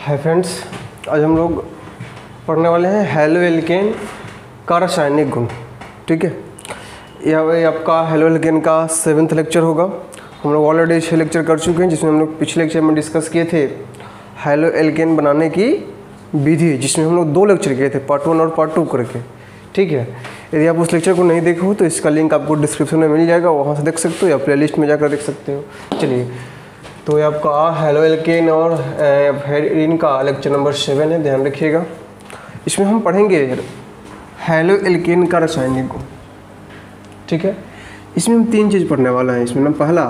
Hi friends आज हम लोग पढ़ने वाले हैं हेलो एल्केन का रासायनिक गुण, ठीक है? यह आपका हेलो एल्केन का सेवन्थ लेक्चर होगा। हम लोग ऑलरेडी छः लेक्चर कर चुके हैं, जिसमें हम लोग पिछले लेक्चर में डिस्कस किए थे हेलो एल्केन बनाने की विधि, जिसमें हम लोग दो लेक्चर किए थे पार्ट वन और पार्ट टू करके, ठीक है? यदि आप उस लेक्चर को नहीं देखे हो तो इसका लिंक आपको डिस्क्रिप्शन में मिल जाएगा, वहाँ से देख सकते हो या प्ले लिस्ट में जाकर देख सकते हो। चलिए तो ये आपका हेलो एल्केन और हेरिन का लेक्चर नंबर सेवन है, ध्यान रखिएगा। इसमें हम पढ़ेंगे हेलो एल्केन का रासायनिक गुण ठीक है? इसमें हम तीन चीज़ पढ़ने वाला है। इसमें ना पहला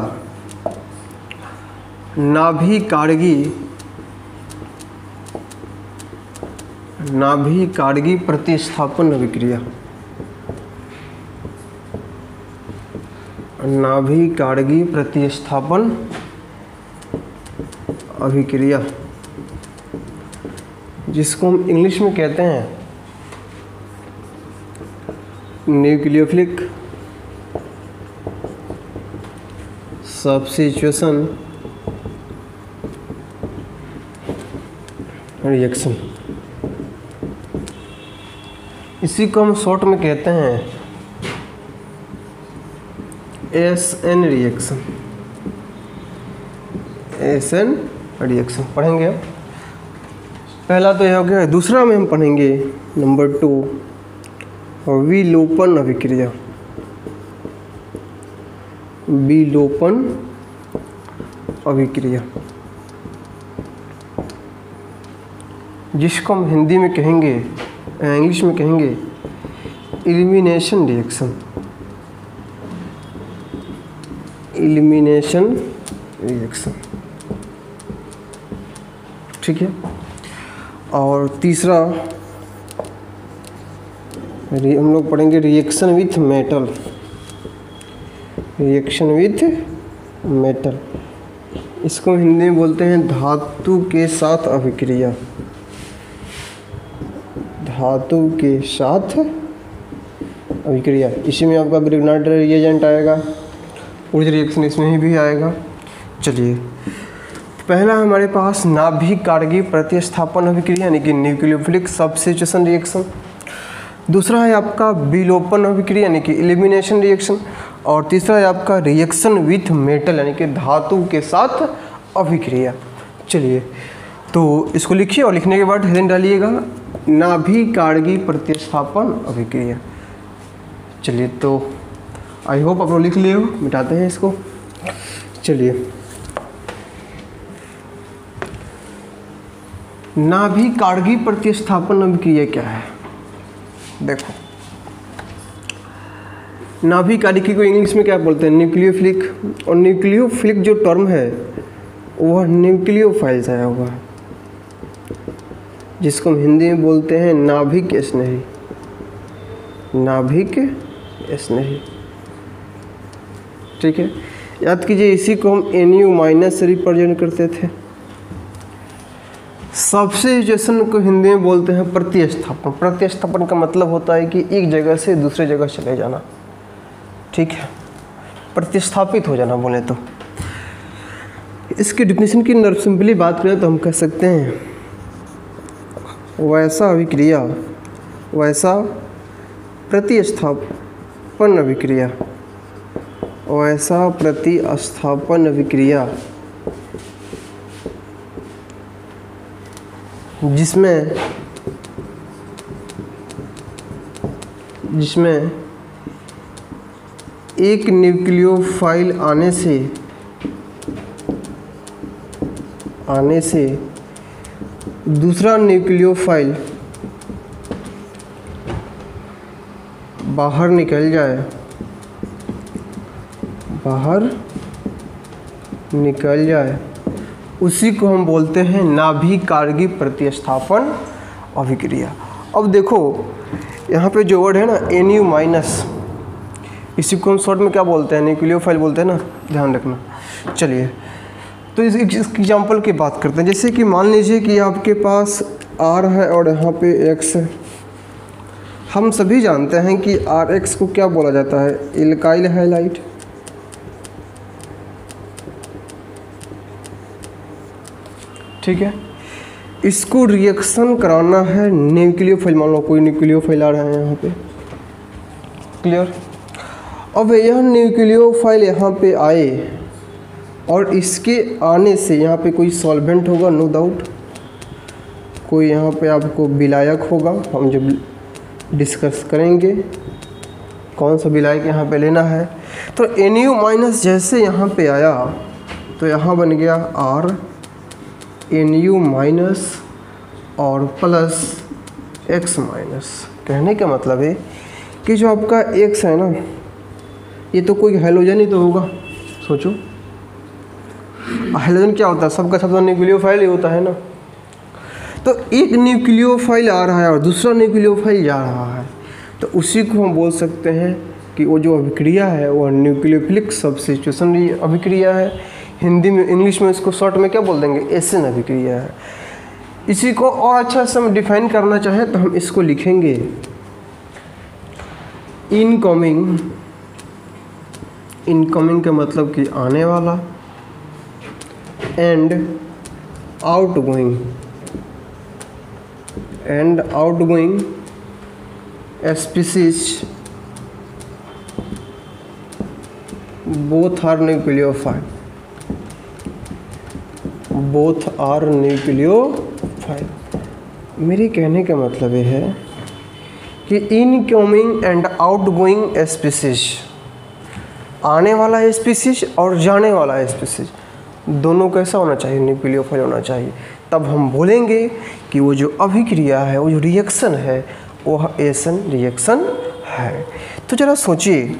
नाभि कारगी नाभि कारगी प्रतिस्थापन अभिक्रिया। नाभि कारगी प्रतिस्थापन अभिक्रिया जिसको हम इंग्लिश में कहते हैं, न्यूक्लियोफिलिक सब्सिचुएशन रिएक्शन। इसी को हम शॉर्ट में कहते हैं S N reaction. S N reaction पढ़ेंगे अब पहला तो यह हो गया, दूसरा में हम पढ़ेंगे नंबर टू, विलोपन अभिक्रिया। विलोपन अभिक्रिया। जिसको हम हिंदी में कहेंगे इंग्लिश में कहेंगे इलिमिनेशन रिएक्शन। Elimination reaction. ठीक है? और तीसरा हम लोग पढ़ेंगे reaction with metal reaction with metal इसको हिंदी में बोलते हैं धातु के साथ अभिक्रिया। धातु के साथ अभिक्रिया। इसी में आपका ग्रिग्नाइट रिएजेंट आएगा। उर्ज रिएक्शन इसमें ही भी आएगा। चलिए। पहला हमारे पास नाभिक कारगी प्रतिस्थापन अभिक्रिया, यानी कि न्यूक्लियोफिलिक सब्सिचुएशन रिएक्शन दूसरा है आपका विलोपन अभिक्रिया, यानी कि एलिमिनेशन रिएक्शन और तीसरा है आपका रिएक्शन विथ मेटल यानी कि धातु के साथ अभिक्रिया। चलिए तो इसको लिखिए और लिखने के बाद हेडिंग डालिएगा, नाभिक कारगी प्रतिस्थापन अभिक्रिया। चलिए तो आई होप आप लोग लिख लिए हो, मिटाते हैं इसको। चलिए। नाभि कारगी प्रतिस्थापन अभिक्रिया क्या है? देखो। नाभि कारगी को इंग्लिश में क्या बोलते हैं? न्यूक्लियोफिलिक। और न्यूक्लियोफिलिक जो टर्म है, वह न्यूक्लियोफाइल से आया हुआ है, जिसको हम हिंदी में बोलते हैं नाभिक स्नेही। नाभिक स्नेही। ठीक है? याद कीजिए, इसी को हम एन यू माइनस रिप्रेजेंट करते थे। सब्सिचुएशन को हिंदी में बोलते हैं प्रतिस्थापन। प्रतिस्थापन का मतलब होता है कि एक जगह से दूसरे जगह चले जाना। ठीक है? प्रतिस्थापित हो जाना बोले तो। इसकी डिफिनेशन की नर्व सिंपली बात करें तो हम कह सकते हैं, वैसा अभिक्रिया, वैसा प्रतिस्थापन अभिक्रिया, वैसा प्रतिस्थापन अभिक्रिया। जिसमें जिसमें एक न्यूक्लियोफाइल आने से आने से दूसरा न्यूक्लियोफाइल बाहर निकल जाए। बाहर निकल जाए। उसी को हम बोलते हैं नाभिक कारगी प्रतिस्थापन अभिक्रिया। अब देखो, यहाँ पे जो वर्ड है ना एन यू माइनस इसी को हम शॉर्ट में क्या बोलते हैं? न्यूक्लियोफाइल बोलते हैं ना? ध्यान रखना। चलिए तो इस एग्ज़ाम्पल की बात करते हैं। जैसे कि मान लीजिए कि आपके पास आर है और यहाँ पे एक्स है। हम सभी जानते हैं कि आर एक्स को क्या बोला जाता है? इल्काइल हाइलाइट ठीक है? इसको रिएक्शन कराना है न्यूक्लियोफाइल मान लो, कोई न्यूक्लियोफाइल आ रहा है यहाँ पे। क्लियर अब यह न्यूक्लियोफाइल यहाँ पे आए, और इसके आने से यहाँ पे कोई सॉल्वेंट होगा नो डाउट कोई यहाँ पे आपको विलायक होगा, हम जब डिस्कस करेंगे, कौन सा विलायक यहाँ पे लेना है। तो एन यू माइनस जैसे यहाँ पे आया तो यहाँ बन गया आर एन यू माइनस और प्लस एक्स माइनस कहने का मतलब है कि जो आपका एक्स है ना, ये तो कोई हेलोजन ही तो होगा, सोचो। हेलोजन क्या होता है? सबका सब न्यूक्लियोफाइल ही होता है ना। तो एक न्यूक्लियोफाइल आ रहा है और दूसरा न्यूक्लियोफाइल जा रहा है। तो उसी को हम बोल सकते हैं कि वो जो अभिक्रिया है, वो न्यूक्लियोफिलिक सब्सिट्यूशन अभिक्रिया है। हिंदी में, इंग्लिश में इसको शॉर्ट में क्या बोल देंगे? एसन अभिक्रिया है। इसी को और अच्छा से हम डिफाइन करना चाहें तो हम इसको लिखेंगे। इनकमिंग इनकमिंग का मतलब कि आने वाला। And outgoing. And outgoing species both are nucleophile. Both are nucleophile. मेरे कहने का मतलब ये है कि इनकमिंग एंड आउटगोइंग स्पीसीज आने वाला स्पीसीज और जाने वाला स्पीसीज दोनों कैसा होना चाहिए? न्यूक्लियोफाइल होना चाहिए। तब हम बोलेंगे कि वो जो अभिक्रिया है, वो जो रिएक्शन है, वो एसन रिएक्शन है। तो ज़रा सोचिए,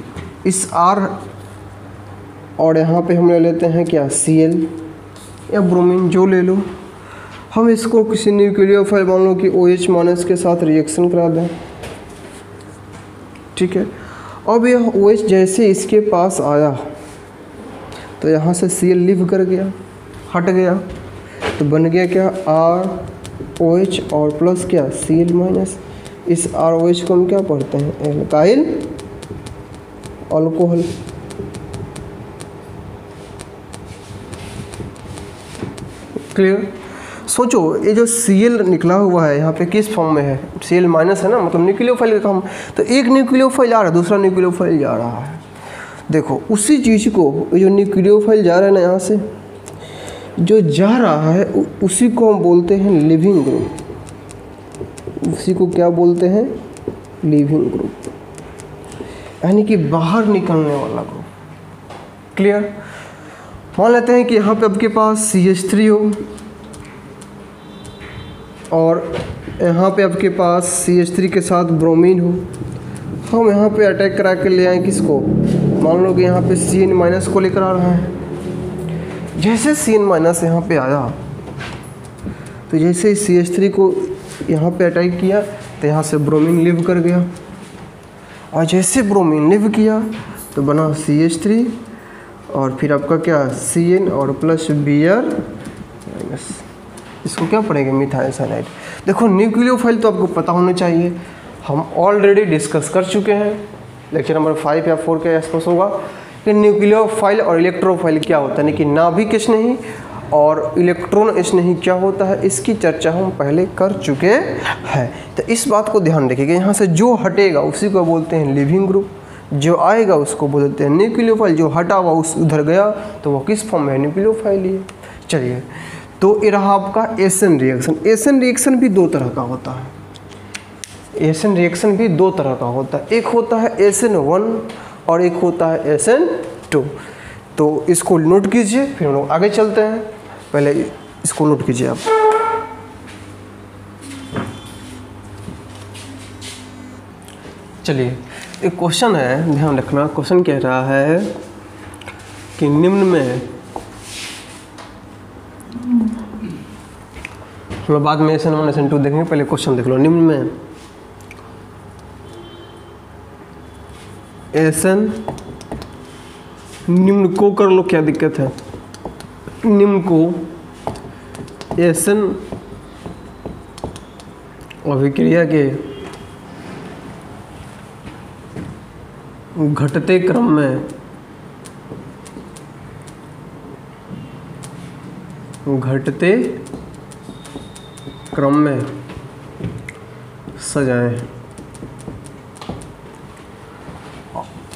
इस आर और यहाँ पे हम ले लेते हैं क्या? सी एल या ब्रोमीन जो ले लो। हम इसको किसी न्यूक्लियोफाइल मान लो कि ओ एच माइनस के साथ रिएक्शन करा दें। ठीक है? अब यह ओ एच जैसे इसके पास आया तो यहाँ से सी एल लिव कर गया, हट गया। तो बन गया क्या? आर ओ एच और प्लस क्या? सी एल माइनस इस आर ओ एच को हम क्या पढ़ते हैं? एल्काइल अल्कोहल क्लियर सोचो, ये जो सी एल निकला हुआ है, यहाँ पे किस फॉर्म में है? सी एल माइनस है ना? मतलब न्यूक्लियोफाइल का काम। तो एक न्यूक्लियोफाइल आ रहा है दूसरा न्यूक्लियोफाइल जा रहा है। देखो, उसी चीज़ को जो न्यूक्लियोफाइल जा रहा है ना यहाँ से, जो जा रहा है उसी को हम बोलते हैं लिविंग ग्रुप उसी को क्या बोलते हैं? लिविंग ग्रुप यानी कि बाहर निकलने वाला ग्रुप क्लियर मान लेते हैं कि यहाँ पे आपके पास सी एच थ्री हो और यहाँ पे आपके पास सी एच थ्री के साथ ब्रोमीन हो। हम यहाँ पे अटैक करा के ले आए किसको? मान लो कि यहाँ पे सी एन माइनस को लेकर आ रहा है। जैसे सी एन माइनस यहाँ पे आया तो जैसे सी एच थ्री को यहाँ पे अटैक किया तो यहाँ से ब्रोमीन लिव कर गया। और जैसे ब्रोमीन लिव किया तो बना सी एच थ्री और फिर आपका क्या सी एन और प्लस बी आर माइनस इसको क्या पड़ेगा मिथाइल साइनाइड देखो न्यूक्लियोफाइल तो आपको पता होना चाहिए। हम ऑलरेडी डिस्कस कर चुके हैं। लेक्चर नंबर फाइव या फोर के आसपास होगा कि न्यूक्लियोफाइल और इलेक्ट्रोफाइल क्या होता है। यानी कि नाभिक स्नेही और इलेक्ट्रॉन स्नेही क्या होता है। इसकी चर्चा हम पहले कर चुके हैं। तो इस बात को ध्यान रखिएगा। यहाँ से जो हटेगा, उसी को बोलते हैं लिविंग ग्रुप जो आएगा उसको बोलते हैं न्यूक्लियोफाइल, जो हटा हुआ उस उधर गया तो वो किस फॉर्म में? न्यूक्लियोफाइल ही चलिए तो ये रहा आपका एसन रिएक्शन एसन रिएक्शन भी दो तरह का होता है। एसन रिएक्शन भी दो तरह का होता है। एक होता है एसन वन और एक होता है एसन टू। तो इसको नोट कीजिए, फिर हम लोग आगे चलते हैं। पहले इसको नोट कीजिए आप। चलिए एक क्वेश्चन है, ध्यान रखना। क्वेश्चन कह रहा है कि निम्न में लोग बाद में एसन वन एसन टू देखेंगे, पहले क्वेश्चन देख लो। निम्न में एसन निम्न को कर लो, क्या दिक्कत है? निम्न को एसन अभिक्रिया के घटते क्रम में घटते क्रम में सजाएँ।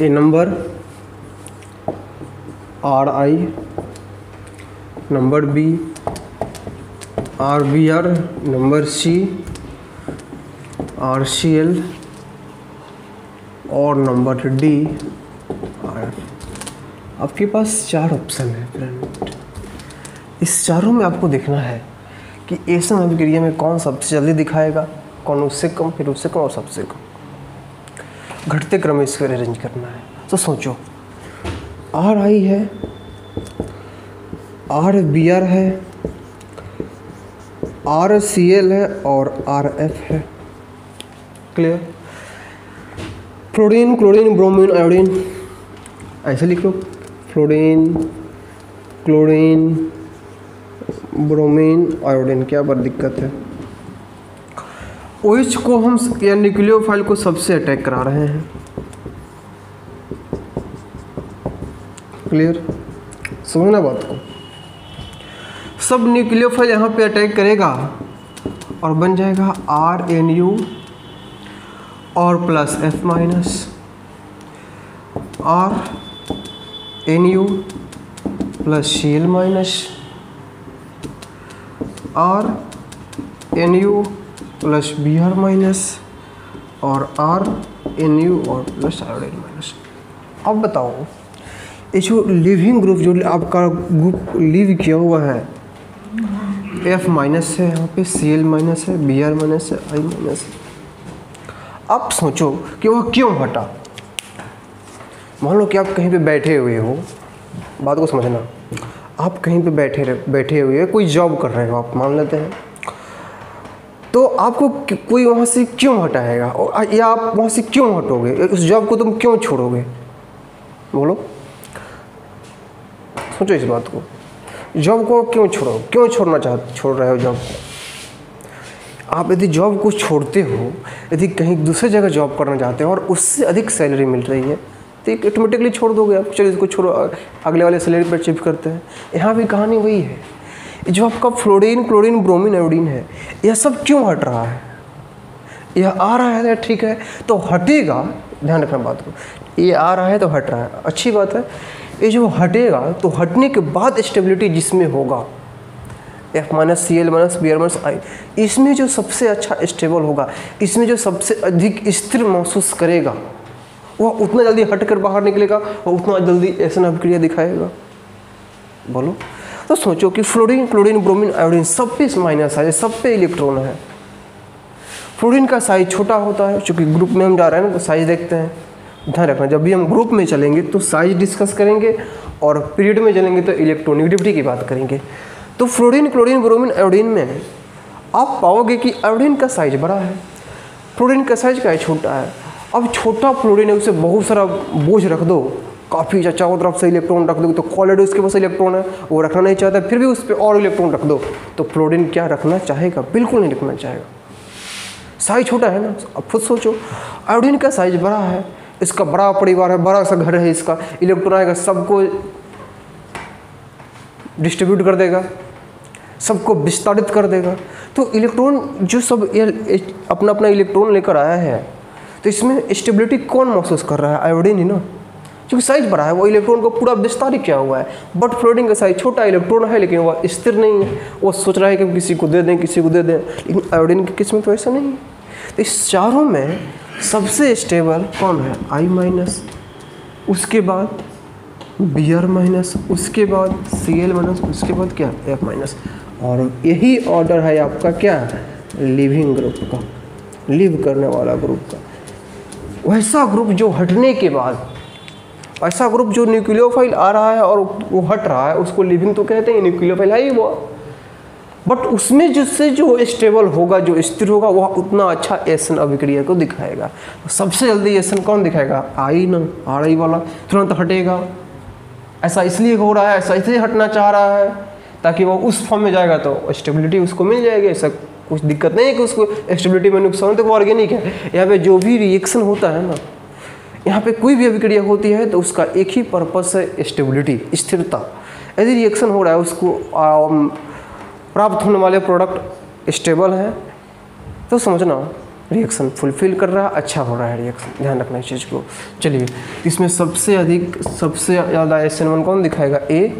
A number, R I, number B, R B R, number C, R C L और नंबर डी आर आपके पास चार ऑप्शन है फ्रेंड इस चारों में आपको देखना है कि एसन अभिक्रिया में कौन सबसे जल्दी दिखाएगा, कौन उससे कम, फिर उससे कम और सबसे कम। घटते क्रम में इसको अरेंज करना है। तो सोचो आर आई है आर बी आर है आर सी एल है और आर एफ़ है। Clear fluorine chlorine bromine iodine ऐसे लिख लो। फ्लोरीन क्लोरीन ब्रोमीन आयोडीन क्या पर दिक्कत है? ओएच को हम या न्यूक्लियोफाइल को सबसे अटैक करा रहे हैं। क्लियर समझना बात को। सब न्यूक्लियोफाइल यहाँ पे अटैक करेगा और बन जाएगा आर एन यू और plus F minus R N U plus C L minus R N U plus B R minus और आर एन यू और प्लस आयोडाइन माइनस अब बताओ ये जो लिविंग ग्रुप जो आपका ग्रुप लिव किया हुआ है एफ़ माइनस है यहाँ पे सी एल माइनस है बी आर माइनस है आई माइनस है। अब सोचो कि वह क्यों हटा? मान लो कि आप कहीं पे बैठे हुए हो, बात को समझना। आप कहीं पे बैठे बैठे हुए, कोई जॉब कर रहे हो, आप मान लेते हैं। तो आपको कोई वहाँ से क्यों हटाएगा? या आप वहाँ से क्यों हटोगे? उस जॉब को तुम क्यों छोड़ोगे? बोलो। सोचो इस बात को। जॉब को क्यों छोड़ो? क्यों छोड़ना चाह, छोड़ रहे हो जॉब को? आप यदि जॉब को छोड़ते हो, यदि कहीं दूसरे जगह जॉब करना चाहते हो और उससे अधिक सैलरी मिल रही है तो एक ऑटोमेटिकली छोड़ दोगे आप। चलो इसको छोड़ो, अगले वाले सैलरी पर शिफ्ट करते हैं। यहाँ भी कहानी वही है। जो आपका फ्लोरीन क्लोरीन ब्रोमीन आयोडीन है, यह सब क्यों हट रहा है? यह आ रहा है ठीक है तो हटेगा, ध्यान रखना बात को। ये आ रहा है तो हट रहा है। अच्छी बात है, ये जो हटेगा तो हटने के बाद स्टेबिलिटी जिसमें होगा F minus C L minus B R minus I इसमें जो सबसे अच्छा स्टेबल होगा, इसमें जो सबसे अधिक स्थिर महसूस करेगा, वह उतना जल्दी हट कर बाहर निकलेगा और उतना जल्दी ऐसा अभिक्रिया दिखाएगा। बोलो। तो सोचो कि फ्लोरीन क्लोरीन ब्रोमीन आयोडीन सब पे माइनस है सब पे इलेक्ट्रॉन है। फ्लोरीन का साइज़ छोटा होता है, चूँकि ग्रुप में हम जा रहे हैं ना तो साइज़ देखते हैं। ध्यान रखना, जब भी हम ग्रुप में चलेंगे तो साइज़ डिस्कस करेंगे और पीरियड में चलेंगे तो इलेक्ट्रोनिगेटिविटी की बात करेंगे। तो फ्लोरीन, क्लोरीन, ब्रोमीन आयोडीन में आप पाओगे कि आयोडीन का साइज़ बड़ा है। फ्लोरीन का साइज़ क्या है? छोटा है। अब छोटा फ्लोरीन है, उसे बहुत सारा बोझ रख दो। काफ़ी चारों तरफ़ से इलेक्ट्रॉन रख दो तो ऑलरेडी उसके पास इलेक्ट्रॉन है, वो रखना नहीं चाहता, फिर भी उस पर और इलेक्ट्रॉन रख दो। तो फ्लोरीन क्या रखना चाहेगा? बिल्कुल नहीं रखना चाहेगा। साइज़ छोटा है ना अब खुद सोचो। आयोडीन का साइज़ बड़ा है, इसका बड़ा परिवार है, बड़ा सा घर है इसका। इलेक्ट्रॉन आएगा, सबको डिस्ट्रीब्यूट कर देगा। सबको विस्तारित कर देगा। तो इलेक्ट्रॉन जो सब अपना अपना इलेक्ट्रॉन लेकर आया है तो इसमें स्टेबिलिटी कौन महसूस कर रहा है? आयोडीन ही ना। क्योंकि साइज़ बड़ा है, वो इलेक्ट्रॉन को पूरा विस्तारित किया हुआ है। बट फ्लोटिंग का साइज़ छोटा इलेक्ट्रॉन है, लेकिन वह स्थिर नहीं है। वो सोच रहा है कि किसी को दे दें, किसी को दे दें, लेकिन आयोडीन की किस्म तो ऐसा नहीं है। तो इस चारों में सबसे स्टेबल कौन है? आई माइनस उसके बाद बी आर माइनस उसके बाद सी एल माइनस उसके बाद क्या? एफ़ माइनस और यही ऑर्डर है आपका क्या? लिविंग ग्रुप का। लिव करने वाला ग्रुप का। वैसा ग्रुप जो हटने के बाद, ऐसा ग्रुप जो न्यूक्लियोफाइल आ रहा है और वो हट रहा है, उसको लिविंग तो कहते हैं न्यूक्लियोफाइल है ही वो। बट उसमें जिससे जो स्टेबल होगा, जो स्थिर होगा, वह उतना अच्छा एसन अभिक्रिया को दिखाएगा। सबसे जल्दी एसन कौन दिखाएगा? आई न, आर आई वाला। तुरंत हटेगा। ऐसा इसलिए हो रहा है, ऐसा इसलिए हटना चाह रहा है। ताकि वो उस फॉर्म में जाएगा तो स्टेबिलिटी उसको मिल जाएगी, ऐसा कुछ दिक्कत नहीं है कि उसको स्टेबिलिटी में नुकसान तो वो ऑर्गेनिक है। यहाँ पे जो भी रिएक्शन होता है ना, यहाँ पे कोई भी अभिक्रिया होती है तो उसका एक ही पर्पस है स्टेबिलिटी स्थिरता। यदि रिएक्शन हो रहा है, उसको प्राप्त होने वाले प्रोडक्ट स्टेबल है। तो समझना रिएक्शन फुलफिल कर रहा है अच्छा हो रहा है रिएक्शन ध्यान रखना इस चीज़ को। चलिए, इसमें सबसे अधिक, सबसे ज़्यादा एस कौन दिखाएगा? ए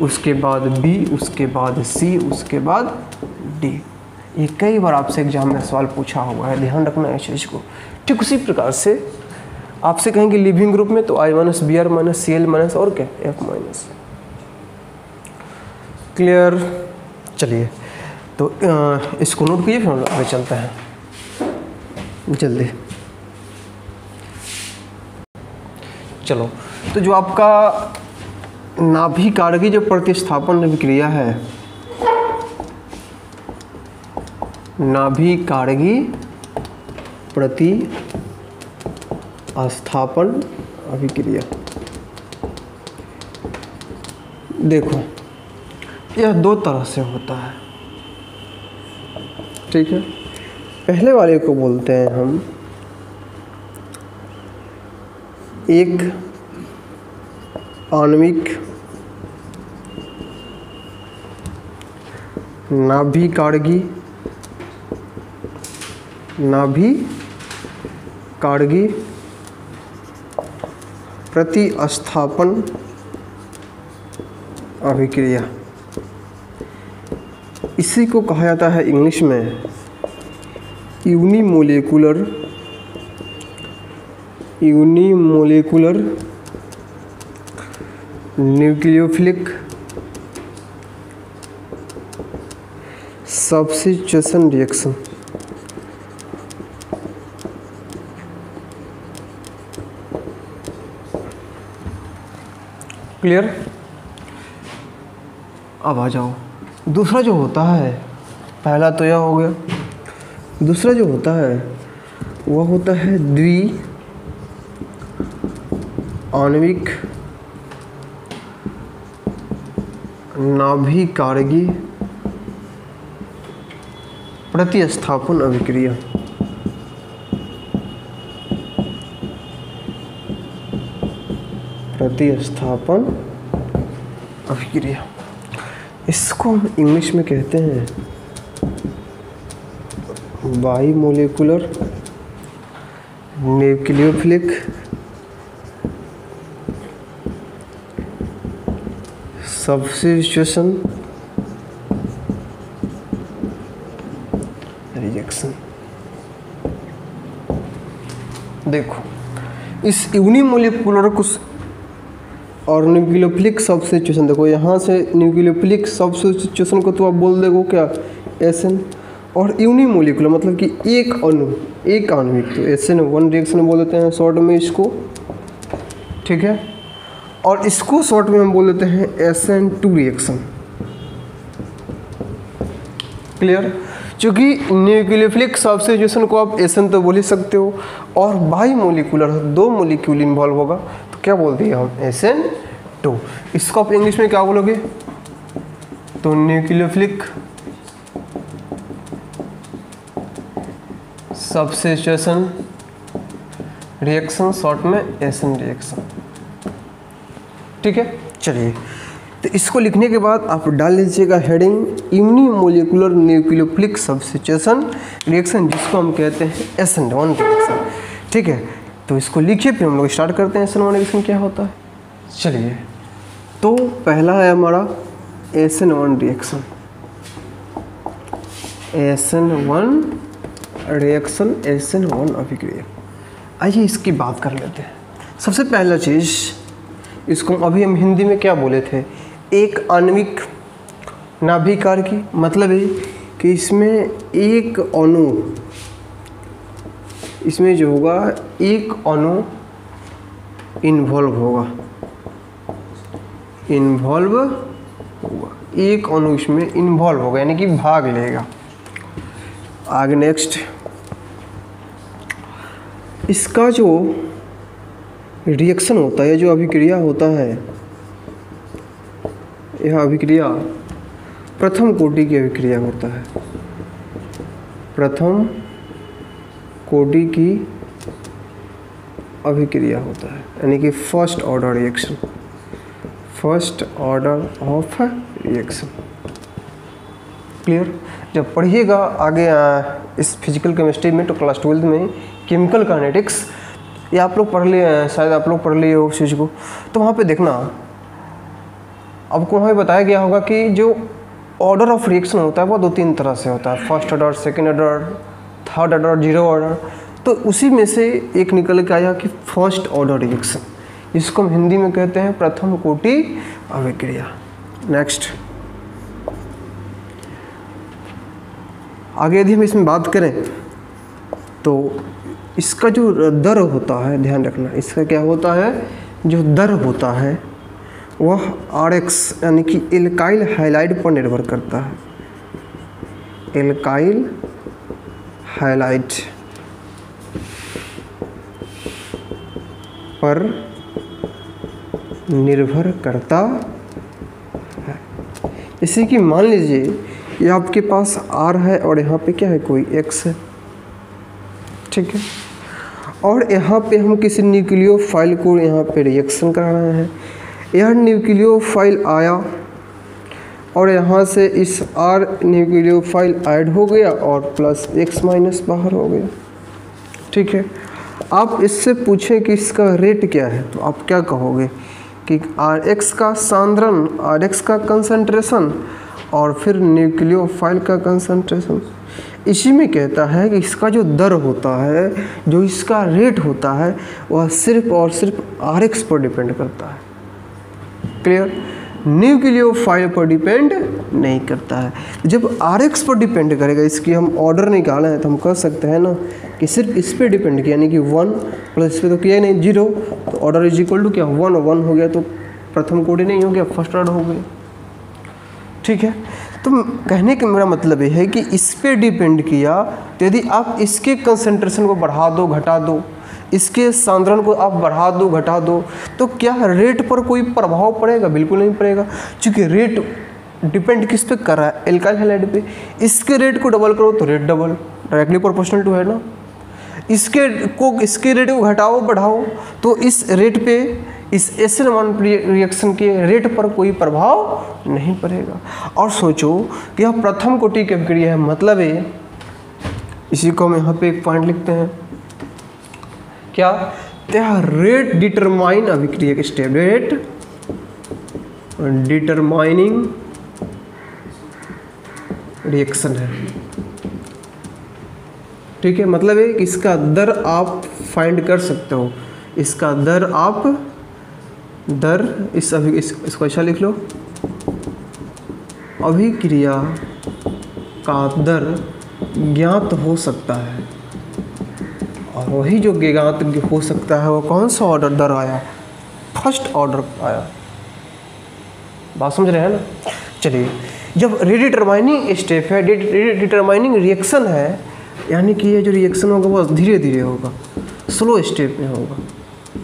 उसके बाद बी उसके बाद सी उसके बाद डी ये कई बार आपसे एग्ज़ाम में सवाल पूछा हुआ है, ध्यान रखना इस चीज़ को। ठीक उसी प्रकार से आपसे कहेंगे लिविंग ग्रुप में तो I minus B R minus C L minus और क्या? एफ़ माइनस क्लियर चलिए तो इसको नोट कीजिए, फिर आगे चलते हैं। जल्दी। चलो तो जो आपका नाभि कारगी जो प्रतिस्थापन अभिक्रिया है नाभि कारगी प्रति स्थापन अभिक्रिया। देखो, यह दो तरह से होता है। ठीक है? पहले वाले को बोलते हैं हम एक आणविक नाभि कारगी नाभि कारगी प्रतिस्थापन अभिक्रिया। इसी को कहा जाता है इंग्लिश में unimolecular unimolecular nucleophilic substitution reaction. Clear? अब आ जाओ। दूसरा जो होता है, पहला तो यह हो गया। दूसरा जो होता है, वह होता है द्वि आणविक नाभि कारगी प्रतिस्थापन अभिक्रिया। प्रतिस्थापन अभिक्रिया। इसको हम इंग्लिश में कहते हैं bimolecular nucleophilic substitution reaction देखो, इस यूनिमोलिकुलर को और न्यूक्लियोफिलिक सब्सिट्यूशन देखो, यहाँ से न्यूक्लियोफिलिक सब्सिट्यूशन को तो आप बोल देखो क्या? एस एन और यूनिमोलिकुलर मतलब कि एक अणु, एक आणविक तो एस एन वन रिएक्शन बोल देते हैं शॉर्ट में इसको। ठीक है? और इसको शॉर्ट में हम बोल देते हैं S N two reaction clear क्योंकि न्यूक्लियोफिलिक सब्सिट्यूशन को आप एसएन तो बोल ही सकते हो और बाई मोलिकुलर दो मोलिक्यूल इन्वॉल्व होगा तो क्या बोल दिए हम? एस एन टू इसको आप इंग्लिश में क्या बोलोगे? तो न्यूक्लियोफिलिक सब्सिट्यूशन रिएक्शन शॉर्ट में SN रिएक्शन ठीक है? चलिए तो इसको लिखने के बाद आप डाल लीजिएगा heading unimolecular nucleophilic substitution reaction जिसको हम कहते हैं एस एन वन रिएक्शन ठीक है? तो इसको लिखिए, फिर हम लोग स्टार्ट करते हैं एस एन वन रिएक्शन क्या होता है। चलिए तो पहला है हमारा S N one reaction S N one reaction S N one अभिक्रिया। आइए इसकी बात कर लेते हैं। सबसे पहला चीज़ इसको अभी हम हिंदी में क्या बोले थे? एक आणविक नाभिकार की मतलब है कि इसमें एक अणु, इसमें जो होगा, एक अणु इन्वॉल्व होगा। इन्वॉल्व होगा। एक अणु इसमें इन्वॉल्व होगा, यानी कि भाग लेगा। आगे नेक्स्ट इसका जो रिएक्शन होता है, जो अभिक्रिया होता है। यह अभिक्रिया प्रथम कोटि की अभिक्रिया होता है। प्रथम कोटि की अभिक्रिया होता है, यानी कि first order reaction first order of reaction clear जब पढ़िएगा आगे इस फ़िज़िकल केमिस्ट्री में तो क्लास ट्वेल्थ में केमिकल काइनेटिक्स ये आप लोग पढ़ लिए हैं शायद आप लोग पढ़ लिए हो उस चीज़ को। तो वहाँ पे देखना। आपको वहाँ बताया गया होगा कि जो ऑर्डर ऑफ़ रिएक्शन होता है, वो दो तीन तरह से होता है। First order second order third order zero order तो उसी में से एक निकल के आया कि फ़र्स्ट ऑर्डर रिएक्शन इसको हम हिंदी में कहते हैं प्रथम कोटि अभिक्रिया। नेक्स्ट आगे यदि हम इसमें बात करें तो इसका जो दर होता है, ध्यान रखना, इसका क्या होता है? जो दर होता है, वह आर एक्स यानी कि एल्काइल हाइलाइट पर निर्भर करता है। एल्काइल हाइलाइट पर निर्भर करता है। इसी की मान लीजिए, ये आपके पास आर है और यहाँ पे क्या है? कोई एक्स है। ठीक है? और यहाँ पे हम किसी न्यूक्लियो फ़ाइल को यहाँ पे रिएक्शन करा रहे हैं। यह न्यूक्लियो फ़ाइल आया और यहाँ से इस आर न्यूक्लियो फ़ाइल ऐड हो गया और प्लस एक्स माइनस बाहर हो गया। ठीक है? आप इससे पूछें कि इसका रेट क्या है? तो आप क्या कहोगे? कि आर एक्स का सांद्रण आर एक्स का कंसंट्रेशन और फिर न्यूक्लियो फ़ाइल का कंसंट्रेशन इसी में कहता है कि इसका जो दर होता है, जो इसका रेट होता है, वह सिर्फ़ और सिर्फ़ आर एक्स पर डिपेंड करता है। क्लियर न्यूक्लियोफाइल पर डिपेंड नहीं करता है। जब आर एक्स पर डिपेंड करेगा, इसकी हम ऑर्डर निकाले तो हम कह सकते हैं ना कि सिर्फ़ इस पर डिपेंड किया, यानी कि वन प्लस इस पर तो किया नहीं ज़ीरो तो ऑर्डर इज़ इक्वल टू क्या? वन वन हो गया तो प्रथम कोडी नहीं हो गया फ़र्स्ट ऑर्डर हो गया। ठीक है? तो कहने का मेरा मतलब ये है कि इस पर डिपेंड किया तो यदि आप इसके कंसंट्रेशन को बढ़ा दो, घटा दो, इसके सांद्रण को आप बढ़ा दो, घटा दो तो क्या रेट पर कोई प्रभाव पड़ेगा? बिल्कुल नहीं पड़ेगा। क्योंकि रेट डिपेंड किस पे कर रहा है? एल्काइल हेलाइड पे। इसके रेट को डबल करो तो rate double directly proportional to है ना? इसके को, इसके रेट को घटाओ, बढ़ाओ तो इस रेट पे इस एसिड वन रिएक्शन के रेट पर कोई प्रभाव नहीं पड़ेगा। और सोचो कि यह प्रथम कोटि की अभिक्रिया है मतलब है, इसी को हम यहाँ पे एक पॉइंट लिखते हैं। क्या? यह रेट डिटरमाइन अभिक्रिया के स्टेप रेट डिटरमाइनिंग रिएक्शन है। ठीक है मतलब है कि इसका दर आप फाइंड कर सकते हो। इसका दर आप दर इस अभी इस, इसको अच्छा लिख लो। अभिक्रिया का दर ज्ञात हो सकता है। और वही जो ज्ञात हो सकता है वो कौन सा ऑर्डर दर आया? फ़र्स्ट ऑर्डर आया। बात समझ रहे हैं ना? चलिए जब रिडिटरमाइनिंग स्टेप है डिटरमाइनिंग रिएक्शन है यानी कि ये जो रिएक्शन होगा वो धीरे धीरे होगा। स्लो स्टेप में होगा।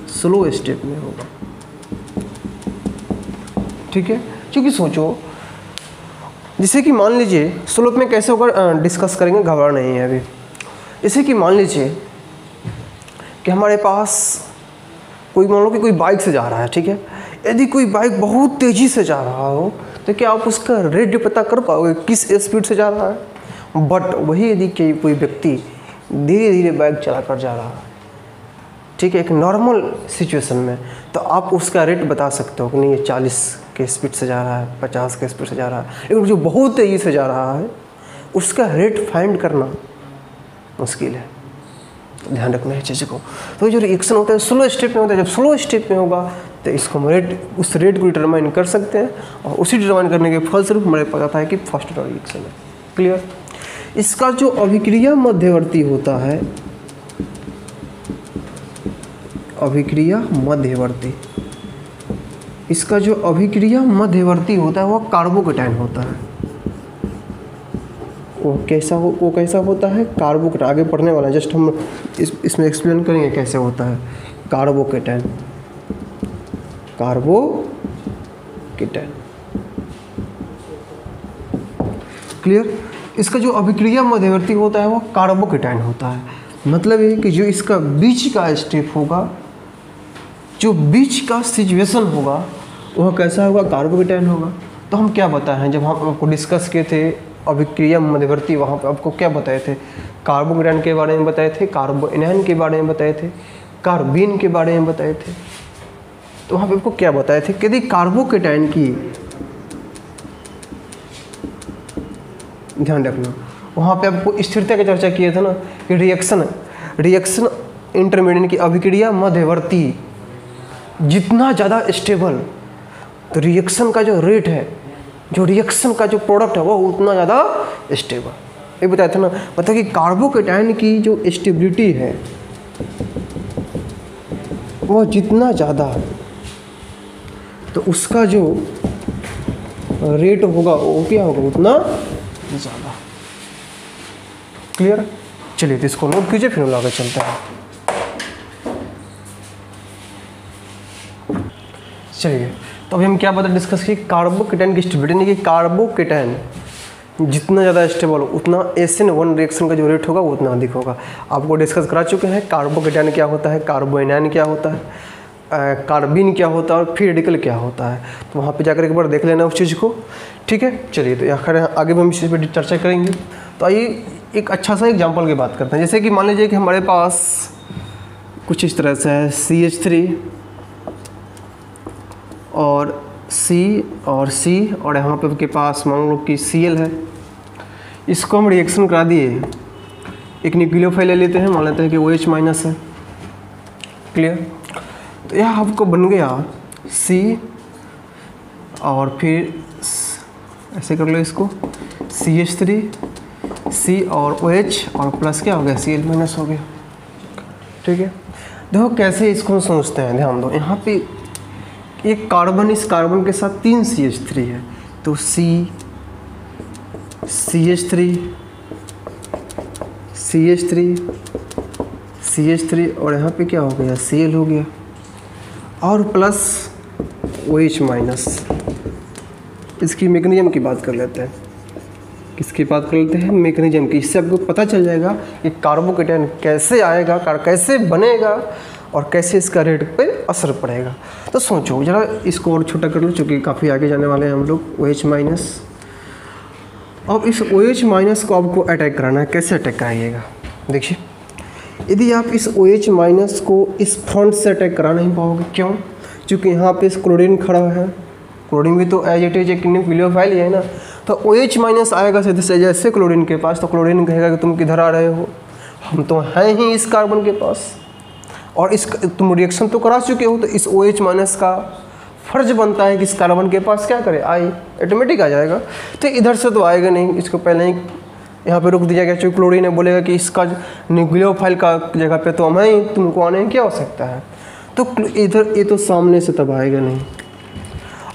स्लो स्टेप में होगा। ठीक है? क्योंकि सोचो, जैसे कि मान लीजिए स्लोप में कैसे होगा डिस्कस करेंगे घबरा नहीं है अभी। जैसे कि मान लीजिए कि हमारे पास कोई, मान लो कि कोई बाइक से जा रहा है, ठीक है? यदि कोई बाइक बहुत तेज़ी से जा रहा हो तो क्या आप उसका रेट पता कर पाओगे किस स्पीड से जा रहा है? बट वही यदि कोई व्यक्ति धीरे धीरे बाइक चला कर जा रहा है, ठीक है? एक नॉर्मल सिचुएशन में तो आप उसका रेट बता सकते हो कि नहीं, ये चालीस के स्पीड से जा रहा है, पचास के स्पीड से जा रहा है लेकिन जो बहुत तेज़ी से जा रहा है, उसका रेट फाइंड करना मुश्किल है। ध्यान रखना है चीज़ को। तो जो रिएक्शन होता है स्लो स्टेप में होता है, जब स्लो स्टेप में होगा तो इसको हम रेट उस रेट को डिटरमाइन कर सकते हैं और उसी डिटरमाइन करने के फलस्वरूप हमारे पता है कि फ़र्स्ट ऑर्डर रिएक्शन है। क्लियर इसका जो अभिक्रिया मध्यवर्ती होता है, अभिक्रिया मध्यवर्ती। इसका जो अभिक्रिया मध्यवर्ती होता है वह कार्बोकेटाइन होता है। वो कैसा हो, वो कैसा होता है? कार्बोकेट आगे पढ़ने वाला है, जस्ट हम इस, इसमें एक्सप्लेन करेंगे कैसे होता है। कार्बोकेटाइन कार्बोकेटाइन क्लियर इसका जो अभिक्रिया मध्यवर्ती होता है, वो कार्बोकेटाइन होता है। मतलब ये कि जो इसका बीच का स्टेप होगा, जो बीच का सिचुएशन होगा वह कैसा होगा कार्बोकेटाइन होगा। तो हम क्या बताएँ जब हम आपको डिस्कस किए थे, अभिक्रिया मध्यवर्ती, वहाँ पर आपको क्या बताए थे? कार्बोकेटाइन के बारे में बताए थे कार्बोइनैन के बारे में बताए थे, कार्बीन के बारे में बताए थे। तो वहाँ पे आपको क्या बताए थे? यदि कार्बोकेटाइन की ध्यान रखना, वहाँ पे आपको स्थिरता की चर्चा किए थे ना, कि रिएक्शन रिएक्शन इंटरमीडिएट की अभिक्रिया मध्यवर्ती, जितना ज़्यादा स्टेबल तो रिएक्शन का जो रेट है, जो रिएक्शन का जो प्रोडक्ट है, वो उतना ज़्यादा स्टेबल ये बताया था ना मतलब कि कार्बोकेटाइन की जो स्टेबिलिटी है, वो जितना ज़्यादा तो उसका जो रेट होगा, वो क्या होगा, उतना ज़्यादा. क्लियर चलिए तो इसको नोट कीजिए, फिर आगे चलते हैं. चलिए तो अभी हम क्या बता डिस्कस किए कार्बोकेटाइन की स्टेबिलिटी यानी कि कार्बोकेटाइन जितना ज़्यादा स्टेबल हो, उतना एस एन वन रिएक्शन का जो रेट होगा, वो उतना अधिक होगा। आपको डिस्कस करा चुके हैं कार्बोकेटाइन क्या होता है कार्बोइनाइन क्या होता है कार्बिन क्या होता है और फिर रेडिकल क्या होता है। तो वहाँ पे जाकर एक बार देख लेना उस चीज़ को, ठीक है? चलिए तो आखिर आगे भी हम इस चीज़ पर चर्चा करेंगे। तो आइए, एक अच्छा सा एग्ज़ाम्पल की बात करते हैं। जैसे कि मान लीजिए कि हमारे पास कुछ इस तरह से है सी एच थ्री और सी और सी और यहाँ पे के पास मान लो कि Cl है। इसको हम रिएक्शन करा दिए। एक न्यूक्लियोफाइल ले लेते हैं, मान लेते हैं कि ओ एच माइनस है। क्लियर तो यह आपको बन गया सी और फिर ऐसे कर लो इसको। सी एच थ्री सी और ओ एच और प्लस क्या हो गया? सी एल माइनस हो गया। ठीक है? देखो कैसे इसको सोचते हैं, ध्यान दो। यहाँ पे एक कार्बन इस कार्बन के साथ तीन सी एच थ्री है। तो C C H three C H three C H three और यहाँ पे क्या हो गया? सी एल हो गया। और प्लस ओ एच माइनस इसकी मेकनिज़म की बात कर लेते हैं। किसकी बात कर लेते हैं? मेकनिज़म की। इससे आपको पता चल जाएगा कि कार्बोकेटाइन कैसे आएगा कार कैसे बनेगा, और कैसे इसका रेट पे असर पड़ेगा। तो सोचो, ज़रा इसको और छोटा कर लो, चूँकि काफ़ी आगे जाने वाले हैं हम लोग ओ एच माइनस अब इस ओ एच माइनस को आपको अटैक कराना है, कैसे अटैक कराइएगा? देखिए, यदि आप इस ओ एच माइनस को इस फ्रंट से अटैक करा नहीं पाओगे, क्यों? क्योंकि यहाँ पे इस क्लोरीन खड़ा है। क्लोरीन भी तो एज इट इज़ एक फ़ाइल है ना। तो ओ एच माइनस आएगा सीधे से, जैसे क्लोरीन के पास तो क्लोरीन कहेगा कि तुम किधर आ रहे हो? हम तो हैं ही इस कार्बन के पास। और इस तुम रिएक्शन तो करा चुके हो तो इस ओ एच माइनस का फ़र्ज़ बनता है कि इस कार्बन के पास क्या करे? आई ऑटोमेटिक आ जाएगा। तो इधर से तो आएगा नहीं। इसको पहले ही यहाँ पे रुक दिया गया चूँकि क्लोरीन ने बोलेगा कि इसका न्यूक्लियोफाइल का जगह पे तो हम ही, तुमको आने क्या आवश्यकता है। तो इधर ये तो सामने से तब आएगा नहीं।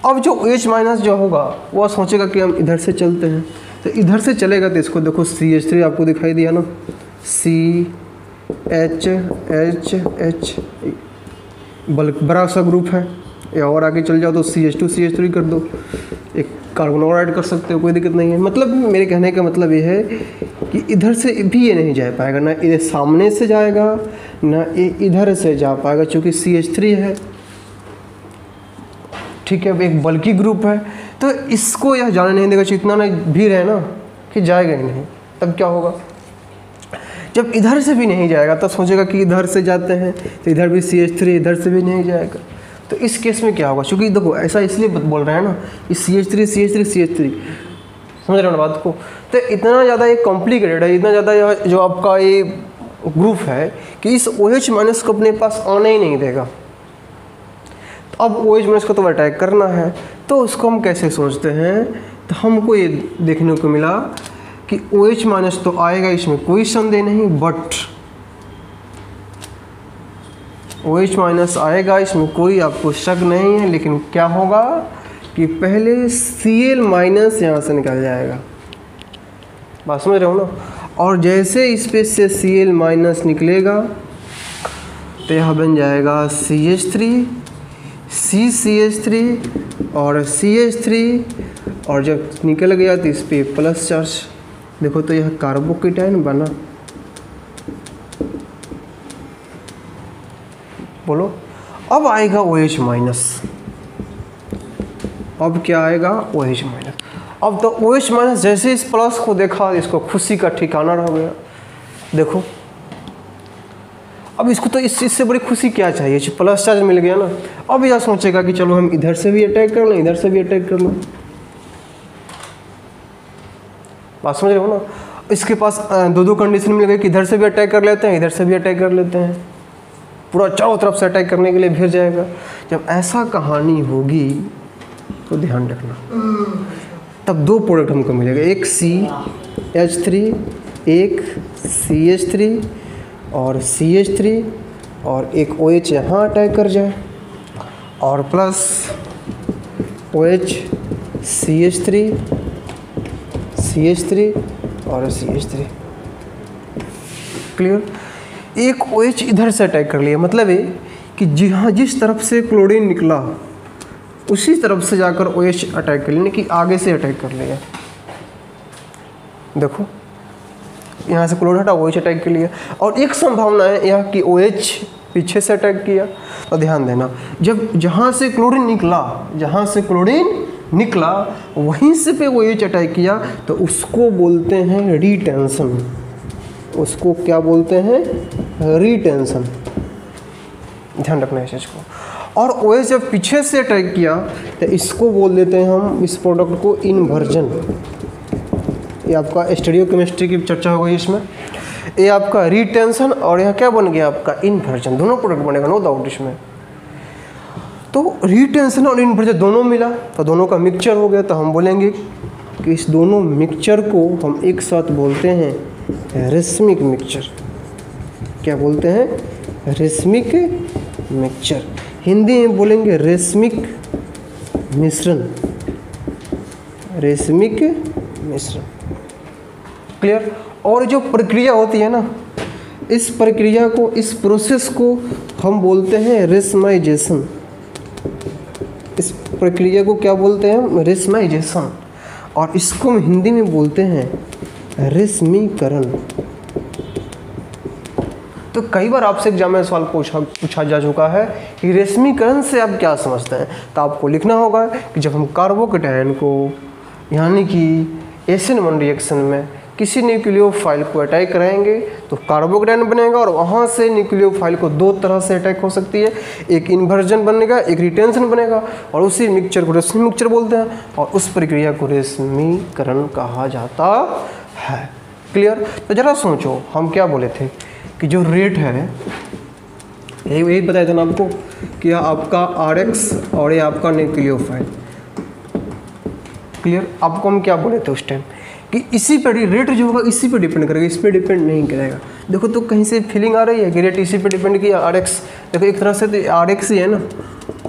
अब जो एच माइनस जो होगा, वो सोचेगा कि हम इधर से चलते हैं। तो इधर से चलेगा तो इसको देखो सी एच थ्री आपको दिखाई दिया ना। C H H H bulk बड़ा सा ग्रुप है। या और आगे चल जाओ तो C H two C H three कर दो। एक कार्बन और ऐड कर सकते हो, कोई दिक्कत नहीं है। मतलब मेरे कहने का मतलब ये है कि इधर से भी ये नहीं जा पाएगा। ना इधर सामने से जाएगा, ना ये इधर से जा पाएगा क्योंकि सी एच थ्री है। ठीक है एक बल्कि ग्रुप है। तो इसको यह जाने नहीं देगा इतना ना भीड़ है ना, कि जाएगा ही नहीं। तब क्या होगा? जब इधर से भी नहीं जाएगा तो सोचेगा कि इधर से जाते हैं तो इधर भी सी एच थ्री इधर से भी नहीं जाएगा। तो इस केस में क्या होगा? क्योंकि देखो, ऐसा इसलिए बोल रहे हैं ना, कि C H three C H three C H three समझ रहे हो बात को? तो इतना ज़्यादा ये कॉम्प्लिकेटेड है, इतना ज़्यादा जो आपका ये ग्रुप है, कि इस ओ एच माइनस को अपने पास आने ही नहीं देगा। तो अब ओ एच माइनस को तो अटैक करना है तो उसको हम कैसे सोचते हैं? तो हमको ये देखने को मिला कि ओ एच माइनस तो आएगा, इसमें कोई संदेह नहीं बट ओ एच माइनस आएगा, इसमें कोई आपको शक नहीं है, लेकिन क्या होगा कि पहले सी एल माइनस यहाँ से निकल जाएगा। बात समझ रहे हो ना? और जैसे इस पे से सी एल माइनस निकलेगा तो यह बन जाएगा C H three C C H three और सी एच थ्री और जब निकल गया तो इस पर प्लस चार्ज देखो तो यह कार्बोकेटाइन बना। बोलो, अब आएगा ओ एच माइनस अब क्या आएगा? ओ एच माइनस अब तो ओ एच माइनस जैसे इस प्लस को देखा, इसको खुशी का ठिकाना रह गया। देखो। अब इसको तो इस चीज़ से बड़ी खुशी क्या चाहिए? प्लस चार्ज मिल गया ना। अब यह सोचेगा कि चलो हम इधर से भी अटैक कर लें, इधर से भी अटैक कर लें। बात समझ रहे हो ना, इसके पास दो दो कंडीशन मिल गई कि इधर से भी अटैक कर लेते हैं, इधर से भी अटैक कर लेते हैं। पूरा चारों तरफ़ से अटैक करने के लिए भिर जाएगा। जब ऐसा कहानी होगी तो ध्यान रखना। तब दो प्रोडक्ट हमको मिलेगा, एक सी एच थ्री एक सी एच थ्री और सी एच थ्री और एक ओ एच यहाँ अटैक कर जाए। और plus O H C H three C H three और सी एच थ्री क्लियर एक ओ एच इधर से अटैक कर लिया। मतलब है कि जहाँ जिस तरफ़ से क्लोरीन निकला, उसी तरफ़ से जाकर ओ एच अटैक कर लिया कि आगे से अटैक कर लिया। देखो, यहाँ से क्लोरीन हटा ओ एच अटैक कर लिया। और एक संभावना है यह कि ओ एच पीछे से अटैक किया। तो ध्यान देना, जब जहाँ से क्लोरीन निकला, जहाँ से क्लोरीन निकला, वहीं से पे वो एच अटैक किया तो उसको बोलते हैं रिटेंशन उसको क्या बोलते हैं? रीटेंशन ध्यान रखना है चीज़ को. और ओ जब पीछे से अटैक किया तो इसको बोल देते हैं हम इस प्रोडक्ट को इन्वर्जन ये आपका स्टडियो केमिस्ट्री की चर्चा हो गई इसमें. ये आपका रिटेंशन और यह क्या बन गया आपका इन्वर्जन दोनों प्रोडक्ट बनेगा नो डाउट इसमें. तो रिटेंशन और इन्वर्जन दोनों मिला तो दोनों का मिक्सचर हो गया तो हम बोलेंगे कि इस दोनों मिक्सचर को हम एक साथ बोलते हैं रेशमिक मिक्सचर क्या बोलते हैं? रेशमिक मिक्सचर हिंदी में बोलेंगे रेशमिक मिश्रण। रेशमिक मिश्रण। क्लियर और जो प्रक्रिया होती है ना, इस प्रक्रिया को, इस प्रोसेस को हम बोलते हैं रेशमाइजेशन प्रक्रिया को क्या बोलते हैं? रेशमाइजेशन और इसको हम हिंदी में बोलते हैं रेशमीकरण तो कई बार आपसे एग्ज़ाम में सवाल पूछा पूछा जा चुका है कि रेशमीकरण से आप क्या समझते हैं? तो आपको लिखना होगा कि जब हम कार्बोकेटाइन को, यानी कि एसिन वन रिएक्शन में किसी न्यूक्लियोफाइल को अटैक कराएँगे तो कार्बोकेटाइन बनेगा और वहाँ से न्यूक्लियोफाइल को दो तरह से अटैक हो सकती है। एक इन्वर्जन बनेगा, एक रिटेंशन बनेगा और उसी मिक्सचर को रेशमी मिक्सचर बोलते हैं और उस प्रक्रिया को रेशमीकरण कहा जाता है। क्लियर तो ज़रा सोचो, हम क्या बोले थे कि जो रेट है, यही बताया था ना आपको कि आपका आर एक्स और ये आपका न्यूक्लियोफाइल। क्लियर आपको हम क्या बोले थे उस टाइम कि इसी पर रेट जो होगा इसी पर डिपेंड करेगा, इस पर डिपेंड नहीं करेगा। देखो तो कहीं से फीलिंग आ रही है कि रेट इसी पर डिपेंड किया आर एक्स देखो एक तरह से तो आर एक्स ही है ना।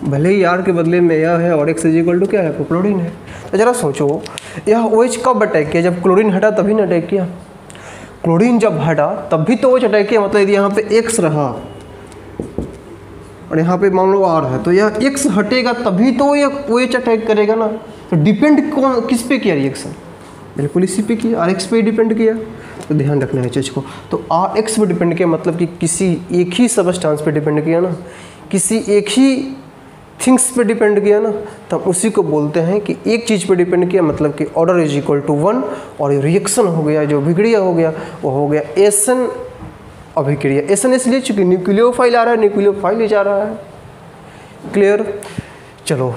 भले ही आर के बदले में यह है और एक्स इज़ इक्वल टू क्या है? क्लोरीन है। तो ज़रा सोचो, यह ओ एच कब अटैक किया? जब क्लोरीन हटा तभी ना अटैक किया। क्लोरीन जब हटा तब भी तो ओ एच अटैक किया मतलब यदि यहाँ पे एक्स रहा, और यहाँ पे मान लो आर है तो यह एक्स हटेगा, तभी तो यह ओ एच अटैक करेगा ना। तो डिपेंड कौन, किस पे किया रिएक्शन बिल्कुल इसी पे किया आर एक्स पे डिपेंड किया। तो ध्यान रखना है चीज़ को। तो आर एक्स पे डिपेंड किया मतलब कि किसी एक ही सबस्टांस पे डिपेंड किया ना, किसी एक ही थिंग्स पे डिपेंड किया ना तो हम उसी को बोलते हैं कि एक चीज़ पे डिपेंड किया मतलब कि order is equal to one और ये रिएक्शन हो गया, जो बिगड़िया हो गया, वो हो गया एसन अभिक्रिया। एसन इसलिए चूँकि न्यूक्लियोफाइल आ रहा है न्यूक्लियोफाइल ही जा रहा है। क्लियर चलो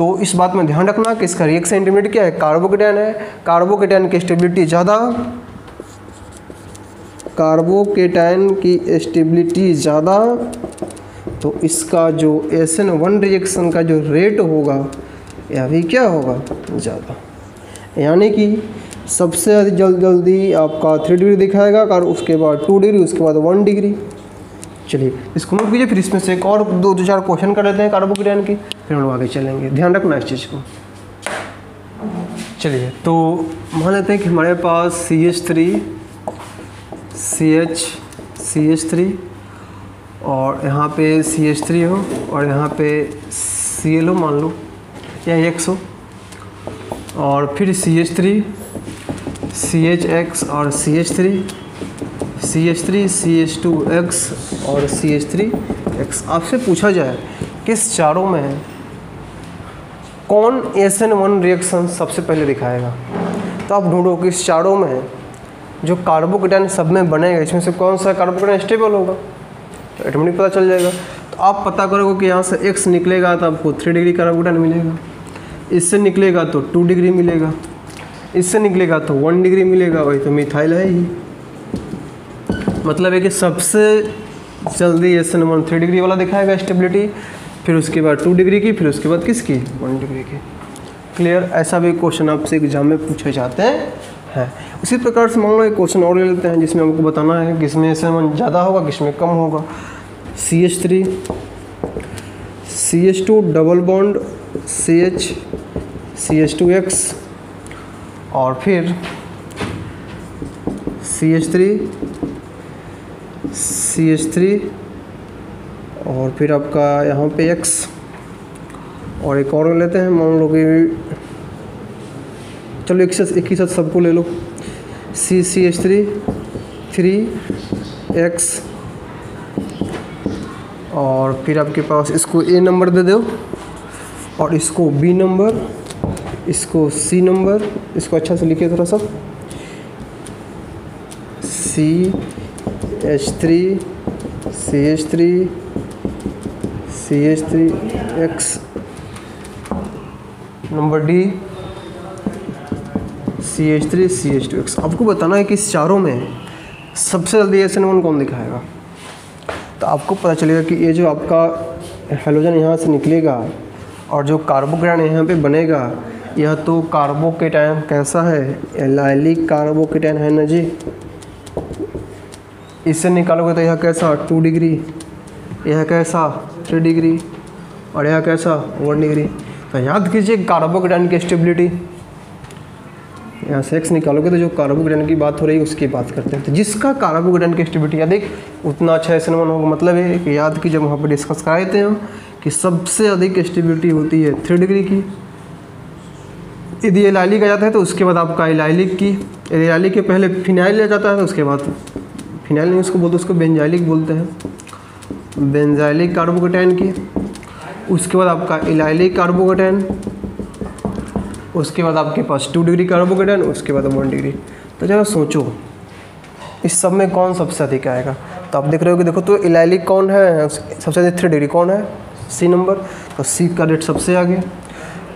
तो इस बात में ध्यान रखना कि इसका रिएक्शन इंटरमीडिएट क्या है? कार्बोकेटाइन है। कार्बोकेटाइन की स्टेबिलिटी ज़्यादा। कार्बोकेटाइन की स्टेबिलिटी ज़्यादा। तो इसका जो एस एन वन रिएक्शन का जो रेट होगा, यह भी क्या होगा? ज़्यादा। यानी कि सबसे जल्द जल्दी आपका थ्री डिग्री दिखाएगा, और उसके बाद टू डिग्री उसके बाद वन डिग्री चलिए इसको नोट कीजिए, फिर इसमें से एक और दो दो चार क्वेश्चन कर लेते हैं कार्बोकेटाइन की, फिर हम लोग आगे चलेंगे। ध्यान रखना इस चीज़ को। चलिए तो मान लेते हैं कि हमारे पास C H three C H C H three और यहाँ पे सी एच थ्री हो, और यहाँ पे सी एल हो, मान लो, या एक्स हो। और फिर C H three C H X और C H three C H three C H two X और सी एच थ्री एक्स आपसे पूछा जाए, किस चारों में कौन एस एन वन रिएक्शन सबसे पहले दिखाएगा? तो आप ढूंढो कि इस चारों में जो कार्बोकेटाइन सब में बनेगा इसमें से कौन सा कार्बोकेटाइन स्टेबल होगा? तो ऑटोमेटिक पता चल जाएगा। तो आप पता करोगे कि यहाँ से एक्स निकलेगा तो आपको थ्री डिग्री कार्बोकेटाइन मिलेगा। इससे निकलेगा तो टू डिग्री मिलेगा। इससे निकलेगा तो वन डिग्री मिलेगा, वही तो मिथाइल है ही। मतलब है कि सबसे जल्दी एन वन थ्री डिग्री वाला दिखाएगा स्टेबिलिटी फिर उसके बाद टू डिग्री की, फिर उसके बाद किसकी? वन डिग्री की। क्लियर ऐसा भी क्वेश्चन आपसे एग्ज़ाम में पूछे जाते हैं। है। उसी प्रकार से मान लो एक क्वेश्चन और ले लेते हैं, जिसमें हमको बताना है किसमें एन ज़्यादा होगा, किसमें कम होगा। C H three C H two double bond C H C H two X और फिर C H three C H three और फिर आपका यहाँ पे एक्स और एक और लेते हैं, मान लो कि चलो एक साथ एक ही साथ सबको ले लो। C C H three three X और फिर आपके पास इसको ए नंबर दे दो और इसको बी नंबर इसको सी नंबर इसको अच्छा से लिखिए थोड़ा सा। C H three C H three C H three X number D C H three C H two X आपको बताना है कि इस चारों में सबसे जल्दी एस एन वन कौन दिखाएगा? तो आपको पता चलेगा कि ये जो आपका हेलोजन यहाँ से निकलेगा और जो कार्बोकेटाइन यहाँ पे बनेगा, यह तो कार्बोकेटाइन कैसा है? एलाइलिक कार्बोकेटाइन है ना जी? इससे निकालोगे तो यह कैसा? टू डिग्री यह कैसा? थ्री डिग्री और यह कैसा? वन डिग्री तो याद कीजिए कार्बोकेटाइन की स्टेबिलिटी यहाँ से एक्स निकालोगे तो जो कार्बोकेटाइन की बात हो रही है, उसकी बात करते हैं। तो जिसका कार्बोकेटाइन की स्टेबिलिटी अधिक उतना अच्छा एस वन होगा। मतलब है कि याद की जब वहाँ पर डिस्कस कराए थे हम कि सबसे अधिक स्टेबिलिटी होती है थ्री डिग्री की। यदि एलाइलिक आ जाता है तो उसके बाद आपका एलाइलिक की एलाइलिक के पहले फिनाइल आ जाता है तो उसके बाद फिनाइल नहीं, उसको बोलते उसको बेंजाइलिक बोलते हैं। बेंजाइलिक कार्बोकेटाइन की, उसके बाद आपका इलाइलिक कार्बोकेटाइन उसके बाद आपके पास टू डिग्री कार्बोकेटाइन उसके बाद वन डिग्री तो जरा सोचो, इस सब में कौन सबसे अधिक आएगा? तो आप देख रहे हो कि देखो तो इलाइलिक कौन है? सबसे अधिक थ्री डिग्री कौन है? सी नंबर तो सी का रेट सबसे आगे।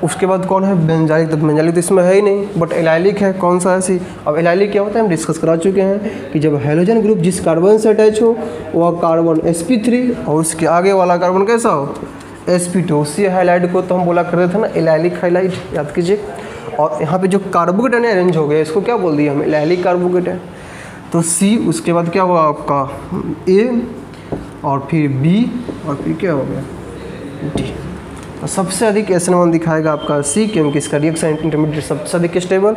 उसके बाद कौन है? बेंजालिक तो बेंजालिक तो इसमें है ही नहीं बट एलाइलिक है, कौन सा है सी अब एलाइलिक क्या होता है? हम डिस्कस करा चुके हैं कि जब हेलोजन ग्रुप जिस कार्बन से अटैच हो, वह कार्बन एस और उसके आगे वाला कार्बन कैसा हो? एस पी टू उसी हाईलाइट को तो हम बोला करते थे ना, एलाइलिक हाईलाइट याद कीजिए। और यहाँ पे जो कार्बोकेटन अरेंज हो गया, इसको क्या बोल दिया हम? एलाइलिक कार्बोकेटन तो सी उसके बाद क्या हुआ आपका? ए और फिर बी और फिर क्या हो गया? डी तो सबसे अधिक एस एन वन दिखाएगा आपका सी क्योंकि इसका रिएक्शन इंटरमीडिएट सबसे अधिक स्टेबल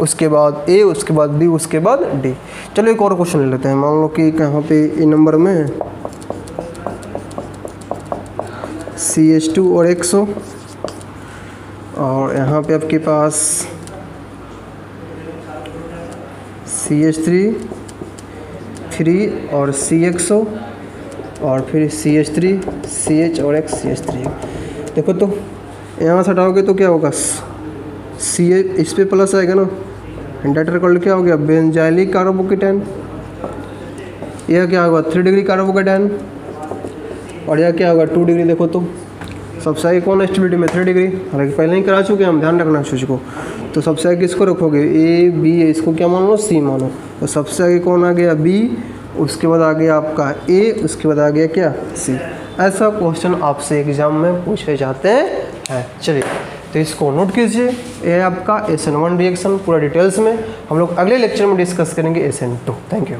उसके बाद ए उसके बाद बी उसके बाद डी चलो एक और क्वेश्चन ले लेते हैं। मान लो कि कहाँ पे ए नंबर में सी एच टू और एक सौ और यहाँ पे आपके पास सी एच थ्री थ्री और सी एक्स और फिर C H three C H और एक्स सी एच थ्री देखो तो यहाँ से हटाओगे तो क्या होगा? सी एच इस पर प्लस आएगा ना। इंडाटर कर क्या हो गया? बेंजाइलिक कार्बोकेटाइन यह क्या होगा? थ्री डिग्री कार्बोकेटाइन और यह क्या होगा? टू डिग्री देखो तो। सबसे आगे कौन एस्टिबिलिटी में? थ्री डिग्री हालाँकि पहले ही करा चुके हैं हम, ध्यान रखना चीज़ को। तो सबसे आगे किसको रखोगे? ए बी ए इसको क्या मान लो? सी मानो। तो सबसे आगे कौन आ गया? बी उसके बाद आ गया आपका ए उसके बाद आ गया क्या? सी ऐसा क्वेश्चन आपसे एग्ज़ाम में पूछे जाते हैं। चलिए तो इसको नोट कीजिए। ये आपका एस एन वन रिएक्शन पूरा डिटेल्स में। हम लोग अगले लेक्चर में डिस्कस करेंगे S N two thank you